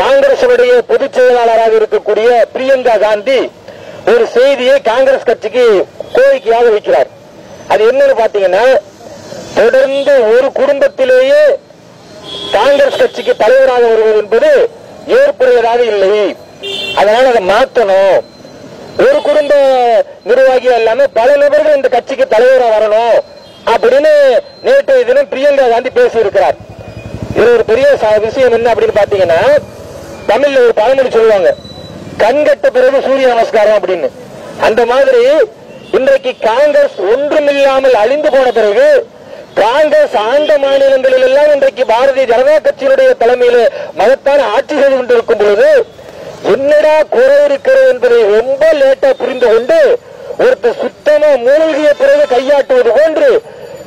காங்கிரசுடைய பொதுச் செயலாளராக இருக்கக்கூடிய பிரியங்கா காந்தி ஒரு செய்தியை காங்கிரஸ் கட்சிக்கு கோரிக்கையாக வைக்கிறார். அது என்னன்னு பாத்தீங்கன்னா தொடர்ந்து ஒரு குடும்பத்திலேயே காங்கிரஸ் கட்சிக்கு தலைவராக வருவது என்பது ஏற்புடையதாக இல்லை. அதனால அதை மாற்றணும். ஒரு குடும்ப நிர்வாகியா இல்லாம பல நபர்கள் இந்த கட்சிக்கு தலைவராக வரணும் அப்படின்னு நேற்றைய தினம் பிரியங்கா காந்தி பேசியிருக்கிறார். இது ஒரு பெரிய விஷயம் என்ன அப்படின்னு பாத்தீங்கன்னா தமிழ்ல ஒரு பழமொழி சொல்லுவாங்க. கண்கட்ட பிறகு சூரிய நமஸ்காரம் அப்படின்னு. அந்த மாதிரி இன்றைக்கு காங்கிரஸ் ஒன்றுமில்லாமல் அழிந்து போன பிறகு காங்கிரஸ் ஆண்ட மாநிலங்களில் எல்லாம் இன்றைக்கு பாரதிய ஜனதா கட்சியினுடைய தலைமையில் மகத்தான ஆட்சி செய்து கொண்டிருக்கும் பொழுது என்னடா குறை இருக்கிறது என்பதை ரொம்ப லேட்டா புரிந்து கொண்டு ஒருத்தர் சுத்தமா மூழ்கிய பிறகு கையாட்டுவது போன்று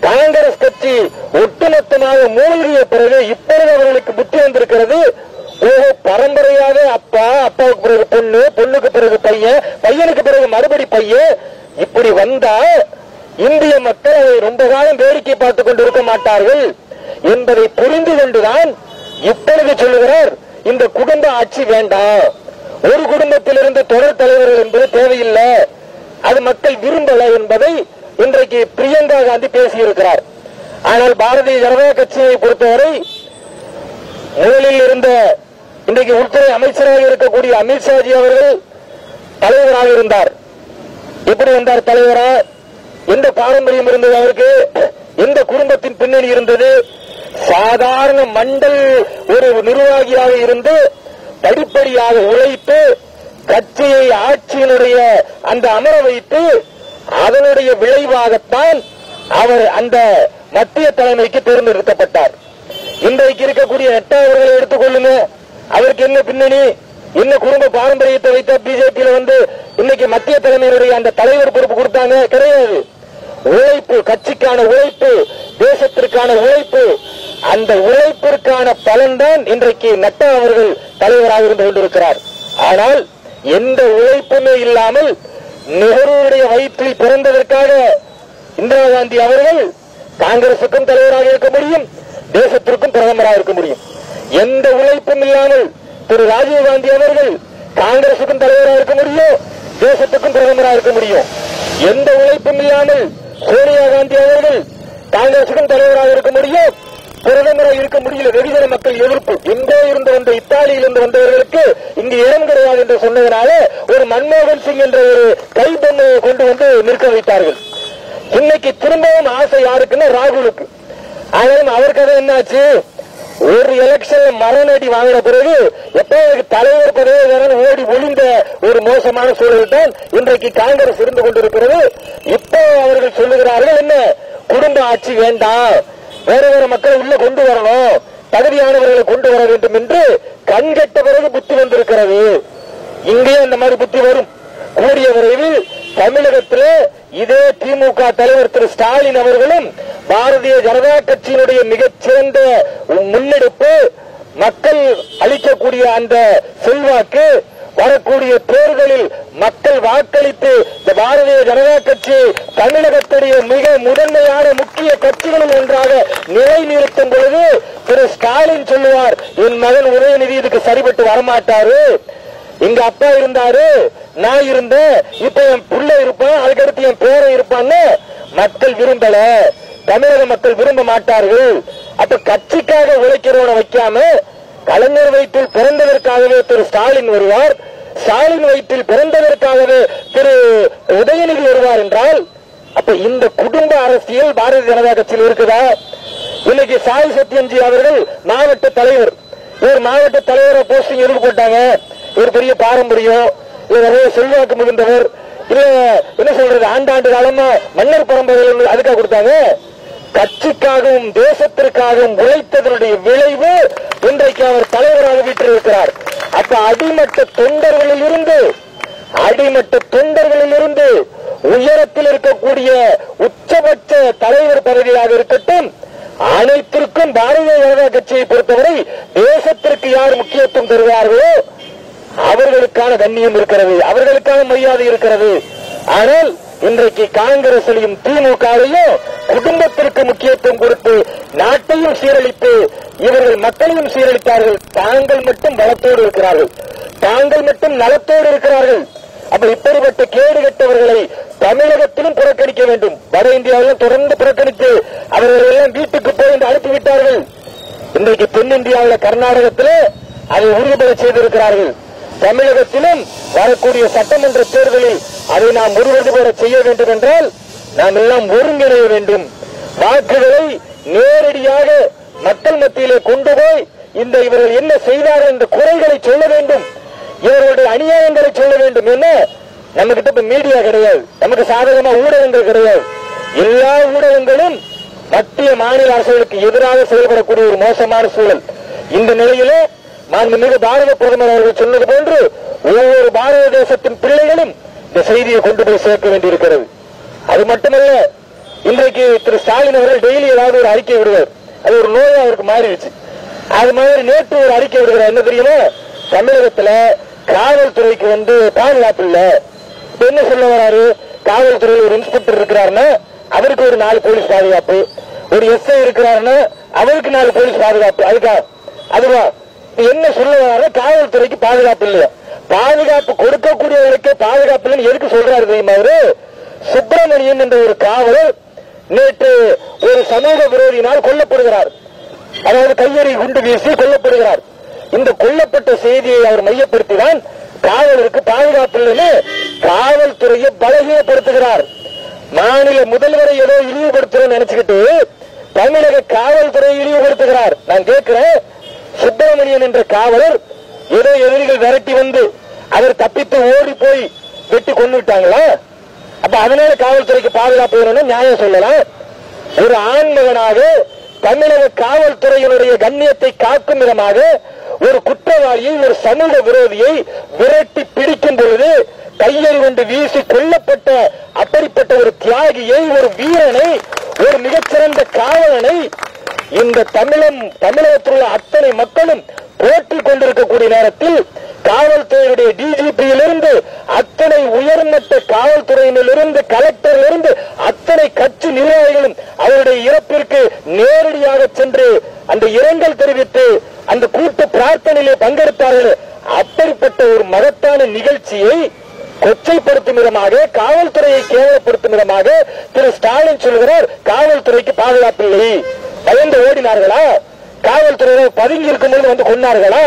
காங்கிரஸ் கட்சி ஒட்டுமொத்தமாக மூழ்கிய பிறகு இப்பொழுது அவர்களுக்கு புத்தி வந்திருக்கிறது ஓஹோ பரம்பரையாக அப்பா அப்பாவுக்கு பிறகு பொண்ணு பொண்ணுக்கு பிறகு பையன் பையனுக்கு பிறகு மறுபடி பையன் இப்படி வந்தா இந்திய மக்கள் அதை ரொம்ப காலம் வேடிக்கை பார்த்துக் கொண்டிருக்க மாட்டார்கள் என்பதை புரிந்து கொண்டுதான் இப்பொழுது சொல்லுகிறார் இந்த குடும்ப ஆட்சி வேண்டாம் ஒரு குடும்பத்திலிருந்து தொடர் தலைவர்கள் என்பது தேவையில்லை. அது மக்கள் விரும்பல என்பதை இன்றைக்கு பிரியங்கா காந்தி பேசியிருக்கிறார். ஆனால் பாரதிய ஜனதா கட்சியை பொறுத்தவரை முதலில் இருந்த இன்றைக்கு உள்துறை அமைச்சராக இருக்கக்கூடிய அமித்ஷாஜி அவர்கள் தலைவராக இருந்தார். எப்படி வந்தார் தலைவரா? எந்த பாரம்பரியம் இருந்தது அவருக்கு? எந்த குடும்பத்தின் பின்னணி இருந்தது? சாதாரண மண்டல் ஒரு நிர்வாகியாக இருந்து படிப்படியாக உழைத்து கட்சியை ஆட்சியினுடைய அந்த அமர வைத்து அதனுடைய விளைவாகத்தான் அவர் அந்த மத்திய தலைமைக்கு தேர்ந்தெடுக்கப்பட்டார். இன்றைக்கு இருக்கக்கூடிய நட்டா எடுத்துக்கொள்ளுங்க அவருக்கு என்ன பின்னணி? என்ன குடும்ப பாரம்பரியத்தை வைத்த பிஜேபியில வந்து இன்னைக்கு மத்திய தலைமையினுடைய அந்த தலைவர் பொறுப்பு கொடுத்தாங்க? கிடையாது. உழைப்பு கட்சிக்கான உழைப்பு தேசத்திற்கான உழைப்பு அந்த உழைப்பிற்கான பலன்தான் இன்றைக்கு நட்டா அவர்கள் தலைவராக இருந்து கொண்டிருக்கிறார். ஆனால் எந்த உழைப்புமே இல்லாமல் நெஹ்ருடைய வயிற்றில் பிறந்ததற்காக இந்திரா காந்தி அவர்கள் காங்கிரசுக்கும் தலைவராக இருக்க முடியும் தேசத்திற்கும் பிரதமராக இருக்க முடியும். எந்த உழைப்பும் இல்லாமல் திரு ராஜீவ் காந்தி அவர்கள் காங்கிரசுக்கும் தலைவராக இருக்க முடியும் தேசத்துக்கும் பிரதமராக இருக்க முடியும். எந்த உழைப்பும் இல்லாமல் சோனியா காந்தி அவர்கள் காங்கிரசுக்கும் தலைவராக இருக்க முடியும். பிரதமராக இருக்க முடியல. வெகுஜன மக்கள் எதிர்ப்பு. எங்கோ இருந்து வந்த இத்தாலியிலிருந்து வந்தவர்களுக்கு இங்கு இடம் கிடையாது என்று சொன்னதனால ஒரு மன்மோகன் சிங் என்ற ஒரு கைபொம்மையை கொண்டு வந்து நிற்க வைத்தார்கள். இன்னைக்கு திரும்பவும் ஆசை யாருக்குன்னா ராகுலுக்கு. ஆனாலும் அவர் கதை என்னாச்சு? ஒரு எலெக்ஷன்ல மரணடி வாங்கின பிறகு எப்போ தலைவர் பதவி ஓடி ஒளிந்த ஒரு மோசமான சூழல் தான் இன்றைக்கு காங்கிரஸ் இருந்து கொண்டிருக்கிறது. இப்போ அவர்கள் சொல்லுகிறார்கள் என்ன? குடும்ப ஆட்சி வேண்டாம். வேற வேற மக்களை உள்ள கொண்டு வரணும். தகுதியானவர்களை கொண்டு வர வேண்டும் என்று கண்கட்ட பிறகு புத்தி வந்திருக்கிறது. இங்கே அந்த மாதிரி புத்தி வரும். கூடிய விரைவில் தமிழகத்தில் இதே திமுக தலைவர் திரு ஸ்டாலின் அவர்களும் பாரதிய ஜனதா கட்சியினுடைய மிகச்சிறந்த முன்னெடுப்பு மக்கள் அளிக்கக்கூடிய அந்த செல்வாக்கு வரக்கூடிய தேர்தலில் மக்கள் வாக்களித்து இந்த பாரதிய ஜனதா கட்சி தமிழகத்துடைய மிக முதன்மையான முக்கிய கட்சிகளும் ஒன்றாக நிலைநிறுத்தும் பொழுது திரு ஸ்டாலின் சொல்லுவார் என் மகன் உதயநிதி இதுக்கு சரிபட்டு வரமாட்டாரு. எங்க அப்பா இருந்தாரு. நான் இருந்தேன் இப்ப என் புள்ள இருப்பான் அதுக்கடுத்து என் பேரை இருப்பான்னு மக்கள் விரும்பல. தமிழக மக்கள் விரும்ப மாட்டார்கள். அப்ப கட்சிக்காக உழைக்கிறவனை வைக்காம கலைஞர் வயிற்றில் பிறந்ததற்காகவே திரு ஸ்டாலின் வருவார். ஸ்டாலின் வயிற்றில் பிறந்ததற்காகவே திரு உதயநிதி வருவார் என்றால் அப்ப இந்த குடும்ப அரசியல் பாரதிய ஜனதா கட்சியில் இருக்குதா? இன்னைக்கு சாய் சத்யன்ஜி அவர்கள் மாவட்ட தலைவர். இவர் மாவட்ட தலைவரை போஸ்டிங் எழுதி போட்டாங்க. ஒரு பெரிய பாரம்பரியம். இவர் நிறைய செல்வாக்கு மிகுந்தவர். இல்ல என்ன சொல்றது ஆண்டாண்டு காலமா மன்னர் பரம்பரையில் அதுக்காக கொடுத்தாங்க. கட்சிக்காகவும் தேசத்திற்காகவும் உழைத்ததனுடைய விளைவு இன்றைக்கு அவர் தலைவராக வீற்றிருக்கிறார். அப்ப அடிமட்ட தொண்டர்களில் இருந்து அடிமட்ட தொண்டர்களில் இருந்து உயரத்தில் இருக்கக்கூடிய உச்சபட்ச தலைவர் பதவியாக இருக்கட்டும் அனைத்திற்கும் பாரதிய ஜனதா கட்சியை பொறுத்தவரை தேசத்திற்கு யார் முக்கியத்துவம் தருகிறார்களோ அவர்களுக்கான கண்ணியம் இருக்கிறது அவர்களுக்கான மரியாதை இருக்கிறது. ஆனால் இன்றைக்கு காங்கிரசிலையும் திமுகவையும் குடும்பத்திற்கு முக்கியத்துவம் கொடுத்து நாட்டையும் சீரழித்து இவர்கள் மக்களையும் சீரழித்தார்கள். தாங்கள் மட்டும் பலத்தோடு இருக்கிறார்கள். தாங்கள் மட்டும் நலத்தோடு இருக்கிறார்கள். அப்ப இப்படிப்பட்ட கேடு கெட்டவர்களை தமிழகத்திலும் புறக்கணிக்க வேண்டும். வட இந்தியாவிலும் தொடர்ந்து புறக்கணித்து அவர்கள் எல்லாம் வீட்டுக்கு போய் என்று அனுப்பிவிட்டார்கள் இன்றைக்கு தென்னிந்தியாவில் கர்நாடகத்தில் அதை உறுதிபட செய்திருக்கிறார்கள். தமிழகத்திலும் வரக்கூடிய சட்டமன்ற தேர்தலில் அதை நாம் உறுதிபட செய்ய வேண்டும் என்றால் நாம் எல்லாம் ஒருங்கிணைய வேண்டும். வாக்குகளை நேரடியாக மக்கள் மத்தியிலே கொண்டு போய் இந்த இவர்கள் என்ன செய்தார்கள் என்ற குறைகளை சொல்ல வேண்டும். இவர்களுடைய அநியாயங்களை சொல்ல வேண்டும் என்ன? நம்ம கிட்ட இப்ப மீடியா கிடையாது. நமக்கு சாதகமா ஊடகங்கள் கிடையாது. எல்லா ஊடகங்களும் மத்திய மாநில அரசுகளுக்கு எதிராக செயல்படக்கூடிய ஒரு மோசமான சூழல். இந்த நிலையிலே மாண்புமிகு பாரத பிரதமர் அவர்கள் சொன்னது போன்று ஒவ்வொரு பாரத தேசத்தின் பிள்ளைகளும் இந்த செய்தியை கொண்டு போய் சேர்க்க வேண்டியிருக்கிறது. அது மட்டுமல்ல இன்றைக்கு திரு ஸ்டாலின் அவர்கள் டெய்லி ஏதாவது ஒரு அறிக்கை விடுவார். அது ஒரு நோயா அவருக்கு மாறிடுச்சு. அது மாதிரி நேற்று ஒரு அறிக்கை விடுகிறார். என்ன தெரியுமா? தமிழகத்துல காவல்துறைக்கு வந்து பாதுகாப்பு இல்ல. என்ன சொல்ல வராரு? காவல்துறையில் ஒரு இன்ஸ்பெக்டர் இருக்கிறாருன்னா அவருக்கு ஒரு நாலு போலீஸ் பாதுகாப்பு. ஒரு எஸ்ஐ இருக்கிறாருன்னா அவருக்கு நாலு போலீஸ் பாதுகாப்பு. அதுக்கா? அதுவா? என்ன சொல்ல வராரு காவல்துறைக்கு பாதுகாப்பு இல்லையா? பாதுகாப்பு கொடுக்கக்கூடியவர்களுக்கே பாதுகாப்பு இல்லைன்னு எதுக்கு சொல்றாரு தெரியுமா அவரு? சுப்பிரமணியன் என்ற ஒரு காவலர் நேற்று ஒரு சமூக விரோதியினால் கொல்லப்படுகிறார். அதாவது கையெறி குண்டு வீசி கொல்லப்படுகிறார். இந்த கொல்லப்பட்ட செய்தியை அவர் மையப்படுத்தி தான் காவலருக்கு பாதுகாப்பு இல்லைன்னு காவல்துறையை பலகீனப்படுத்துகிறார். மாநில முதல்வரை ஏதோ இழிவுபடுத்துறோம் நினைச்சுக்கிட்டு தமிழக காவல்துறையை இழிவுபடுத்துகிறார். நான் கேட்கிறேன் சுப்பிரமணியன் என்ற காவலர் ஏதோ எதிரிகள் விரட்டி வந்து அவர் தப்பித்து ஓடி போய் வெட்டி கொண்டு விட்டாங்களா? அப்ப அதனால காவல்துறைக்கு பாதுகாப்பு வேணும்னு நியாயம் சொல்லலாம். ஒரு ஆண்மகனாக தமிழக காவல்துறையினுடைய கண்ணியத்தை காக்கும் விதமாக ஒரு குற்றவாளியை ஒரு சமூக விரோதியை விரட்டி பிடிக்கும் பொழுது கையை கொண்டு வீசி கொல்லப்பட்ட அப்படிப்பட்ட ஒரு தியாகியை ஒரு வீரனை ஒரு மிகச்சிறந்த காவலனை இந்த தமிழம் தமிழகத்தில் உள்ள அத்தனை மக்களும் போற்றிக் கொண்டிருக்கக்கூடிய நேரத்தில் காவல்துறையுடைய டிஜிபியிலிருந்து அத்தனை உயர்மட்ட காவல்துறையினிலிருந்து கலெக்டரிலிருந்து அத்தனை கட்சி நிர்வாகிகளும் அவருடைய இறப்பிற்கு நேரடியாக சென்று அந்த இரங்கல் தெரிவித்து அந்த கூட்டு பிரார்த்தனையிலே பங்கெடுத்தார்கள். அப்படிப்பட்ட ஒரு மகத்தான நிகழ்ச்சியை கொச்சைப்படுத்தும் விதமாக காவல்துறையை கேவலப்படுத்தும் விதமாக திரு ஸ்டாலின் சொல்கிறார் காவல்துறைக்கு பாதுகாப்பு இல்லை பயந்து ஓடினார்களா? காவல்துறையினர் பதுங்கி இருக்கும்போது வந்து கொண்டார்களா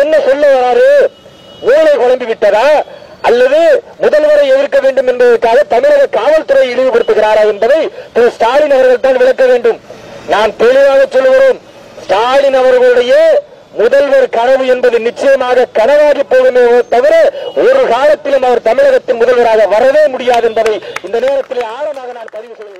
என்ன சொல்ல வராரு? மூளை குழம்பி விட்டதா? அல்லது முதல்வரை எதிர்க்க வேண்டும் என்பதற்காக தமிழக காவல்துறை இழிவுபடுத்துகிறாரா என்பதை திரு ஸ்டாலின் அவர்கள் தான் விளக்க வேண்டும். நான் தெளிவாக சொல்லுகிறோம். ஸ்டாலின் அவர்களுடைய முதல்வர் கனவு என்பது நிச்சயமாக கனவாகி போகுமே தவிர ஒரு காலத்திலும் அவர் தமிழகத்தின் முதல்வராக வரவே முடியாது என்பதை இந்த நேரத்தில் ஆழமாக நான் பதிவு செய்கிறேன்